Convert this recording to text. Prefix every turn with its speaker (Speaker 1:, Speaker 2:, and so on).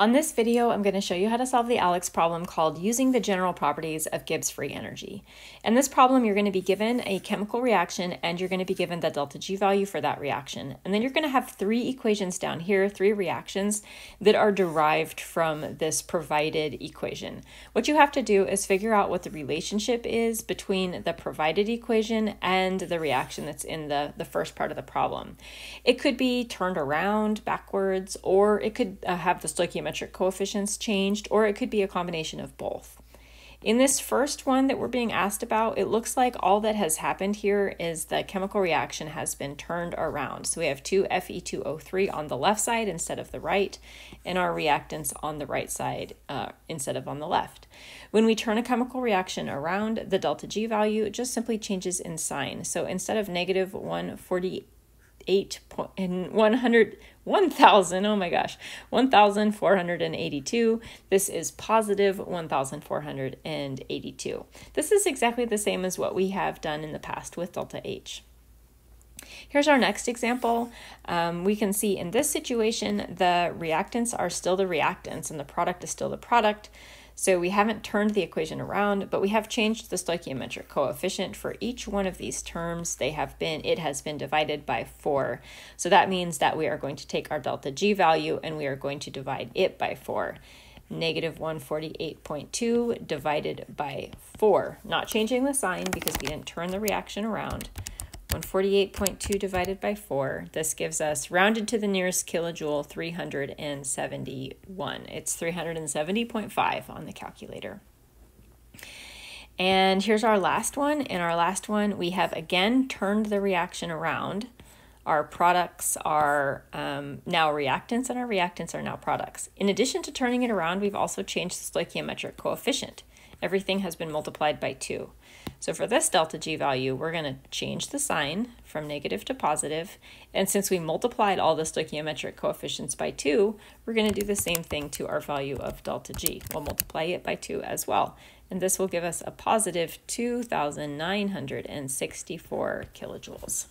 Speaker 1: On this video, I'm going to show you how to solve the ALEKS problem called Using the General Properties of Gibbs Free Energy. In this problem, you're going to be given a chemical reaction and you're going to be given the delta G value for that reaction. And then you're going to have three equations down here, three reactions that are derived from this provided equation. What you have to do is figure out what the relationship is between the provided equation and the reaction that's in the, the first part of the problem. It could be turned around backwards or it could uh, have the stoichiometric geometric coefficients changed, or it could be a combination of both. In this first one that we're being asked about, it looks like all that has happened here is the chemical reaction has been turned around. So we have 2Fe2O3 on the left side instead of the right, and our reactants on the right side uh, instead of on the left. When we turn a chemical reaction around, the delta G value just simply changes in sign. So instead of negative 148 eight point and 100 1000 oh my gosh 1482 this is positive 1482 this is exactly the same as what we have done in the past with delta h Here's our next example. Um, we can see in this situation, the reactants are still the reactants and the product is still the product. So we haven't turned the equation around, but we have changed the stoichiometric coefficient for each one of these terms. They have been, it has been divided by four. So that means that we are going to take our delta G value and we are going to divide it by four. Negative 148.2 divided by 4. Not changing the sign because we didn't turn the reaction around. 148.2 divided by 4. This gives us, rounded to the nearest kilojoule, 371. It's 370.5 on the calculator. And here's our last one. In our last one, we have again turned the reaction around. Our products are um, now reactants, and our reactants are now products. In addition to turning it around, we've also changed the stoichiometric coefficient. Everything has been multiplied by 2. So for this delta G value, we're going to change the sign from negative to positive. And since we multiplied all the stoichiometric coefficients by 2, we're going to do the same thing to our value of delta G. We'll multiply it by 2 as well. And this will give us a positive 2,964 kilojoules.